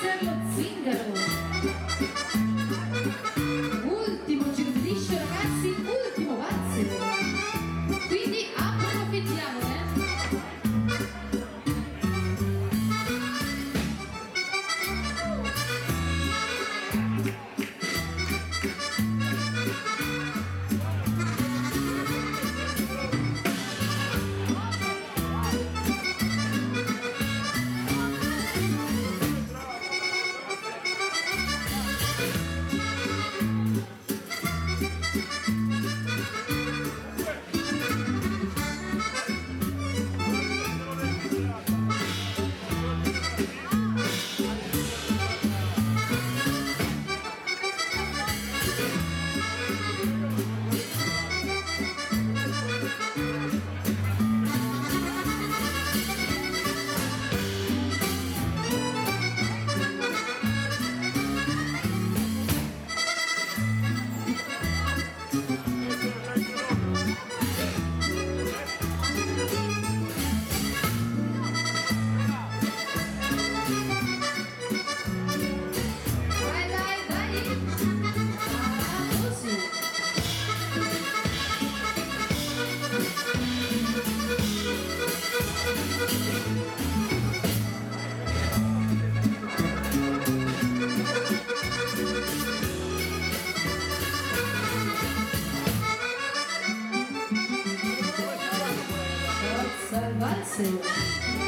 サビシンガポール So.